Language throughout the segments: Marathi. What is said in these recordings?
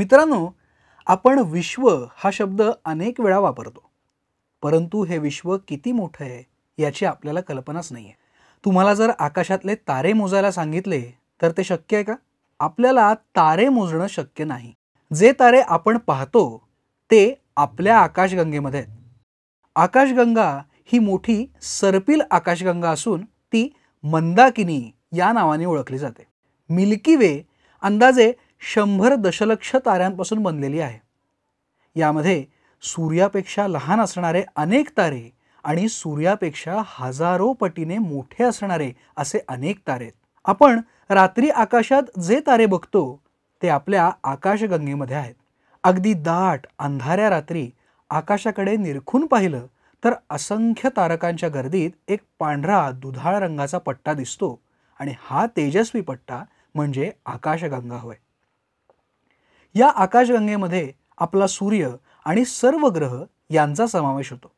मित्रांनो आपण विश्व हा शब्द अनेक वेळा वापरतो परंतु हे विश्व किती मोठं आहे याची आपल्याला कल्पनाच नाही आहे तुम्हाला जर आकाशातले तारे मोजायला सांगितले तर ते शक्य आहे का? आपल्याला तारे मोजणं शक्य नाही. जे तारे आपण पाहतो ते आपल्या आकाशगंगेमध्ये आहेत. आकाशगंगा ही मोठी सरपील आकाशगंगा असून ती मंदाकिनी या नावाने ओळखली जाते. मिल्की वे अंदाजे शंभर दशलक्ष ताऱ्यांपासून बनलेली आहे. यामध्ये सूर्यापेक्षा लहान असणारे अनेक तारे आणि सूर्यापेक्षा हजारो पटीने मोठे असणारे असे अनेक तारे आहेत. आपण रात्री आकाशात जे तारे बघतो ते आपल्या आकाशगंगेमध्ये आहेत. अगदी दाट अंधाऱ्या रात्री आकाशाकडे निरखून पाहिलं तर असंख्य तारकांच्या गर्दीत एक पांढरा दुधाळ रंगाचा पट्टा दिसतो आणि हा तेजस्वी पट्टा म्हणजे आकाशगंगा होय. या आकाशगंगेमध्ये आपला सूर्य आणि सर्व ग्रह यांचा समावेश होतो.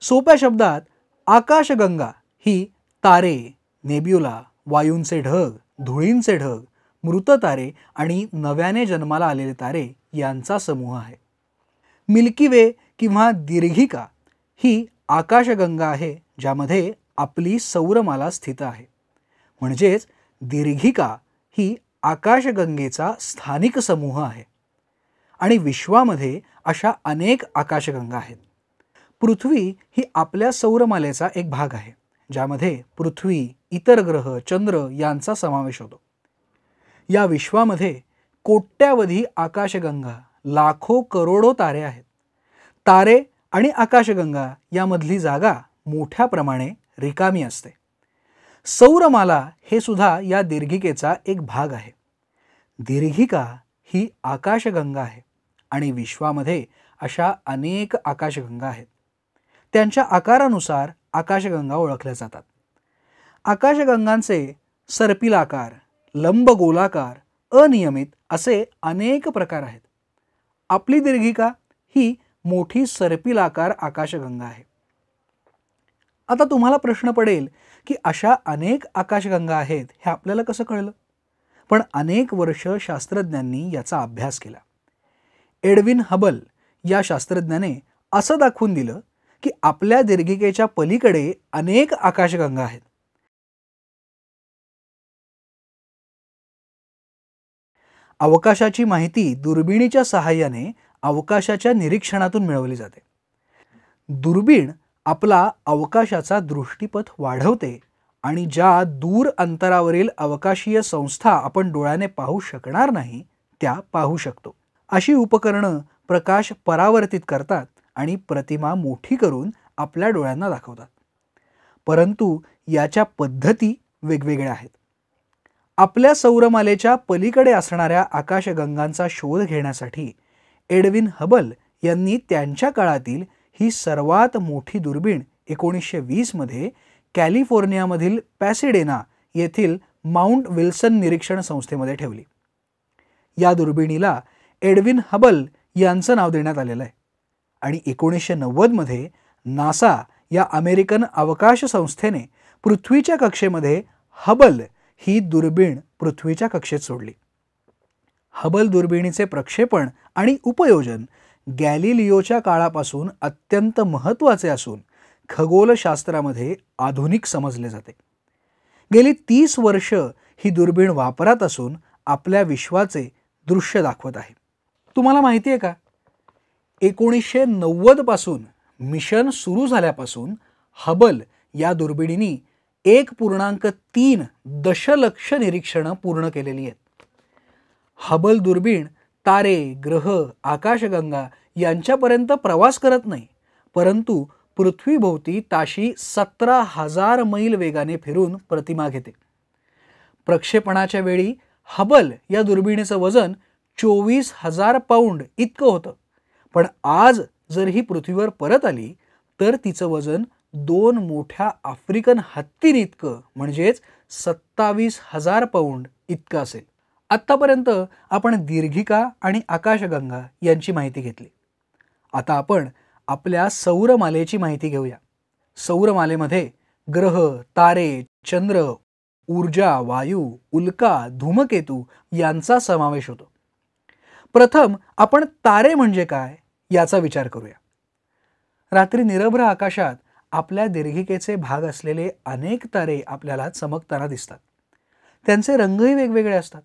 सोप्या शब्दात आकाशगंगा ही तारे नेब्युला वायूंचे ढग धुळींचे ढग मृत तारे आणि नव्याने जन्माला आलेले तारे यांचा समूह आहे. मिल्की वे किंवा दीर्घिका ही आकाशगंगा आहे ज्यामध्ये आपली सौरमाला स्थित आहे. म्हणजेच दीर्घिका ही आकाशगंगेचा स्थानिक समूह आहे आणि विश्वामध्ये अशा अनेक आकाशगंगा आहेत. पृथ्वी ही आपल्या सौरमालेचा एक भाग आहे ज्यामध्ये पृथ्वी इतर ग्रह चंद्र यांचा समावेश होतो. या विश्वामध्ये कोट्यावधी आकाशगंगा लाखो करोडो तारे आहेत. तारे आणि आकाशगंगा यामधली जागा मोठ्या प्रमाणे रिकामी असते. सौरमाला हे सुद्धा या दीर्घिकेचा एक भाग आहे. दीर्घिका ही आकाशगंगा आहे आणि विश्वामध्ये अशा अनेक आकाशगंगा आहेत. त्यांच्या आकारानुसार आकाशगंगा ओळखल्या जातात. आकाशगंगांचे सर्पिल आकार लंब गोलाकार अनियमित असे अनेक प्रकार आहेत. आपली दीर्घिका ही मोठी सर्पिल आकार आकाशगंगा आहे. आता तुम्हाला प्रश्न पडेल की अशा अनेक आकाशगंगा आहेत हे आपल्याला कसं कळलं? पण अनेक वर्ष शास्त्रज्ञांनी याचा अभ्यास केला. एडविन हबल या शास्त्रज्ञाने असं दाखवून दिलं की आपल्या दीर्घिकेच्या पलीकडे अनेक आकाशगंगा आहेत. अवकाशाची माहिती दुर्बिणीच्या सहाय्याने अवकाशाच्या निरीक्षणातून मिळवली जाते. दुर्बीण आपला अवकाशाचा दृष्टीपथ वाढवते आणि ज्या दूर अंतरावरील अवकाशीय संस्था आपण डोळ्याने पाहू शकणार नाही त्या पाहू शकतो. अशी उपकरणं प्रकाश परावर्तित करतात आणि प्रतिमा मोठी करून आपल्या डोळ्यांना दाखवतात. परंतु याच्या पद्धती वेगवेगळ्या आहेत. आपल्या सौरमालेच्या पलीकडे असणाऱ्या आकाशगंगांचा शोध घेण्यासाठी एडविन हबल यांनी त्यांच्या काळातील ही सर्वात मोठी दुर्बीण एकोणीसशे वीसमध्ये कॅलिफोर्नियामधील पॅसिडेना येथील माउंट विल्सन निरीक्षण संस्थेमध्ये ठेवली. या दुर्बिणीला एडविन हबल यांचं नाव देण्यात आलेलं आहे. आणि एकोणीसशे नव्वदमध्ये नासा या अमेरिकन अवकाश संस्थेने पृथ्वीच्या कक्षेमध्ये हबल ही दुर्बीण पृथ्वीच्या कक्षेत सोडली. हबल दुर्बिणीचे प्रक्षेपण आणि उपयोजन गॅलिलिओच्या काळापासून अत्यंत महत्त्वाचे असून खगोलशास्त्रामध्ये आधुनिक समजले जाते. गेली तीस वर्ष ही दुर्बीण वापरात असून आपल्या विश्वाचे दृश्य दाखवत आहे. तुम्हाला माहिती आहे का? एकोणीसशे नव्वदपासून मिशन सुरू झाल्यापासून हबल या दुर्बिणीनी एक पूर्णांक तीन दशलक्ष निरीक्षणं पूर्ण केलेली आहेत. हबल दुर्बीण तारे ग्रह आकाशगंगा यांच्यापर्यंत प्रवास करत नाही. परंतु पृथ्वीभोवती ताशी सतरा हजार मैल वेगाने फिरून प्रतिमा घेते. प्रक्षेपणाच्या वेळी हबल या दुर्बिणीचं वजन चोवीस हजार पाऊंड इतकं होतं. पण आज जर ही पृथ्वीवर परत आली तर तिचं वजन दोन मोठ्या आफ्रिकन हत्तीन इतकं म्हणजेच सत्तावीस हजार पाऊंड इतकं असेल. आत्तापर्यंत आपण दीर्घिका आणि आकाशगंगा यांची माहिती घेतली. आता आपण आपल्या सौरमालेची माहिती घेऊया. सौरमालेमध्ये ग्रह तारे चंद्र ऊर्जा वायू उल्का धूमकेतू यांचा समावेश होतो. प्रथम आपण तारे म्हणजे काय याचा विचार करूया. रात्री निरभ्र आकाशात आपल्या दीर्घिकेचे भाग असलेले अनेक तारे आपल्याला चमकताना दिसतात. त्यांचे रंगही वेगवेगळे असतात.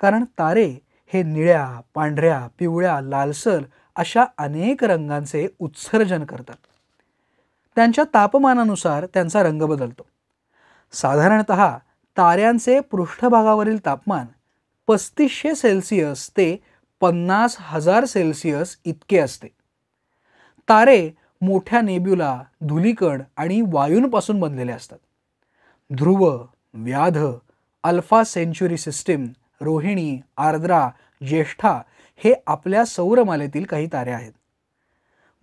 कारण तारे हे निळ्या पांढऱ्या पिवळ्या लालसर अशा अनेक रंगांचे उत्सर्जन करतात. त्यांच्या तापमानानुसार त्यांचा रंग बदलतो. साधारणत ताऱ्यांचे पृष्ठभागावरील तापमान पस्तीसशे सेल्सिअस ते पन्नास हजार सेल्सिअस इतके असते. तारे मोठ्या नेब्युला धुलीकण आणि वायूंपासून बनलेले असतात. Dhruva Vyadh Alpha Centauri system Rohini Ardra Jyeshtha हे आपल्या सौरमालेतील काही तारे आहेत.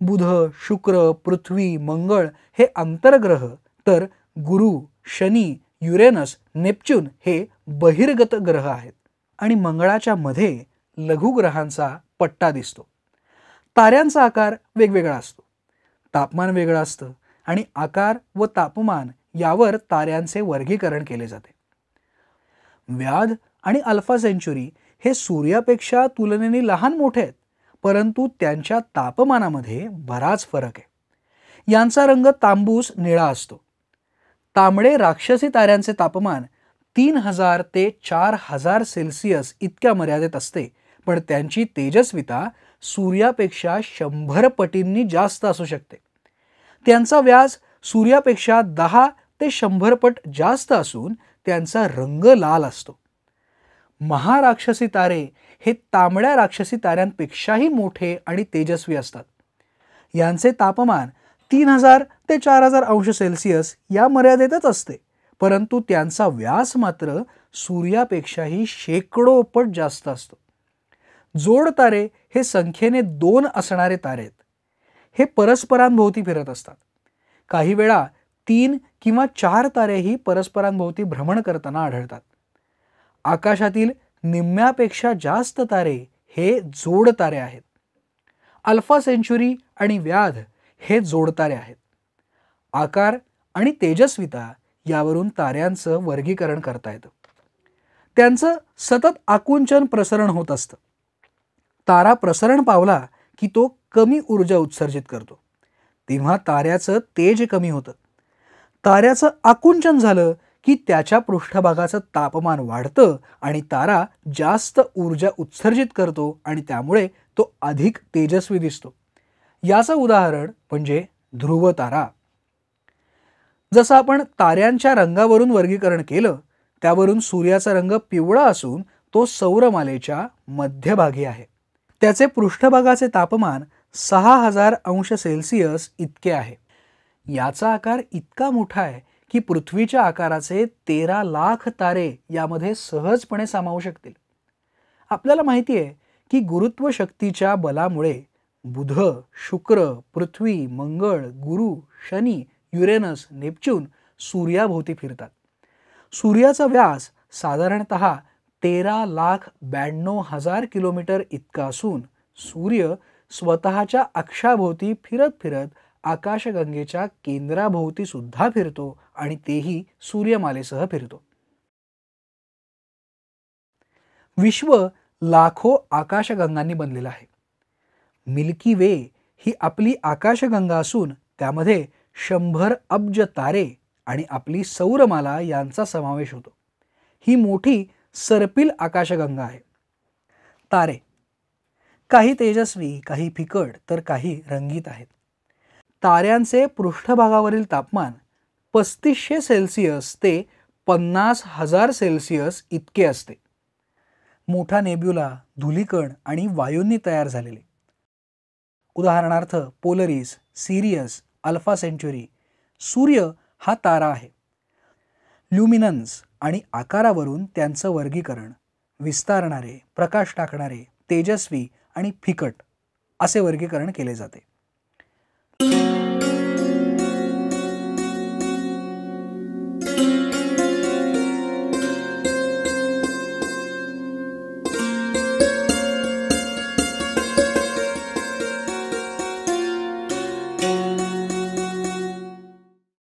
बुध शुक्र पृथ्वी मंगळ हे आंतरग्रह तर गुरु शनी युरेनस नेपच्यून हे बहिर्गत ग्रह आहेत. आणि मंगळाच्या मध्ये लघुग्रहांचा पट्टा दिसतो. ताऱ्यांचा आकार वेगवेगळा असतो. तापमान वेगळं असतं आणि आकार व तापमान यावर ताऱ्यांचे वर्गीकरण केले जाते. व्याध आणि अल्फा सेंच्युरी हे सूर्यापेक्षा तुलनेने लहान मोठे आहेत परंतु त्यांच्या तापमानामध्ये बराच फरक आहे. यांचा रंग तांबूस निळा असतो. तांबडे राक्षसी ताऱ्यांचे तापमान तीन हजार ते चार हजार सेल्सिअस इतक्या मर्यादेत असते पण त्यांची तेजस्विता सूर्यापेक्षा शंभर पटींनी जास्त असू शकते. त्यांचा व्यास सूर्यापेक्षा दहा ते शंभर पट जास्त असून त्यांचा रंग लाल असतो. महाराक्षसी तारे हे तांबड्या राक्षसी ताऱ्यांपेक्षाही मोठे आणि तेजस्वी असतात. यांचे तापमान तीन हजार ते चार हजार अंश सेल्सिअस या मर्यादेतच असते परंतु त्यांचा व्यास मात्र सूर्यापेक्षाही शेकडो पट जास्त असतो. जोड तारे हे संख्येने दोन असणारे तारे आहेत. हे परस्परांभोवती फिरत असतात. काही वेळा तीन किंवा चार तारेही परस्परांभोवती भ्रमण करताना आढळतात. आकाशातील निम्म्यापेक्षा जास्त तारे हे जोड तारे आहेत. अल्फा सेंच्युरी आणि व्याध हे जोडतारे आहेत. आकार आणि तेजस्विता यावरून ताऱ्यांचं वर्गीकरण करता येतं. त्यांचं सतत आकुंचन प्रसरण होत असतं. तारा प्रसरण पावला की तो कमी ऊर्जा उत्सर्जित करतो. तेव्हा ताऱ्याचं तेज कमी होतं. ताऱ्याचं आकुंचन झालं की त्याच्या पृष्ठभागाचं तापमान वाढतं आणि तारा जास्त ऊर्जा उत्सर्जित करतो आणि त्यामुळे तो अधिक तेजस्वी दिसतो. याचं उदाहरण म्हणजे ध्रुव तारा. जसं आपण ताऱ्यांच्या रंगावरून वर्गीकरण केलं त्यावरून सूर्याचा रंग पिवळा असून तो सौरमालेच्या मध्यभागी आहे. त्याचे पृष्ठभागाचे तापमान सहा हजार अंश सेल्सिअस इतके आहे. याचा आकार इतका मोठा आहे की पृथ्वीच्या आकाराचे तेरा लाख तारे यामध्ये सहजपणे सामावू शकतील. आपल्याला माहिती आहे की गुरुत्व शक्तीच्या बलामुळे बुध शुक्र पृथ्वी मंगळ गुरु शनी युरेनस नेपच्यून सूर्याभोवती फिरतात. सूर्याचा व्यास साधारणत तेरा लाख ब्याण्णव हजार किलोमीटर इतका असून सूर्य स्वतःच्या अक्षाभोवती फिरत फिरत आकाशगंगेच्या केंद्राभोवती सुद्धा फिरतो आणि तेही सूर्यमालेसह फिरतो. विश्व लाखो आकाशगंगांनी बनलेलं आहे. मिल्की वे ही आपली आकाशगंगा असून त्यामध्ये शंभर अब्ज तारे आणि आपली सौरमाला यांचा समावेश होतो. ही मोठी सरपिल आकाशगंगा आहे. तारे. काही तेजस्वी काही फिकट तर काही रंगीत आहेत. ताऱ्यांचे पृष्ठभागावरील तापमान पस्तीसशे सेल्सिअस ते पन्नास हजार सेल्सिअस इतके असते. मोठा नेब्युला धुलीकण आणि वायूंनी तयार झालेले. उदाहरणार्थ पोलरिस सिरियस अल्फा सेंच्युरी सूर्य हा तारा आहे. ल्युमिनन्स आणि आकारावरून त्यांचं वर्गीकरण विस्तारणारे प्रकाश टाकणारे तेजस्वी आणि फिकट असे वर्गीकरण केले जाते.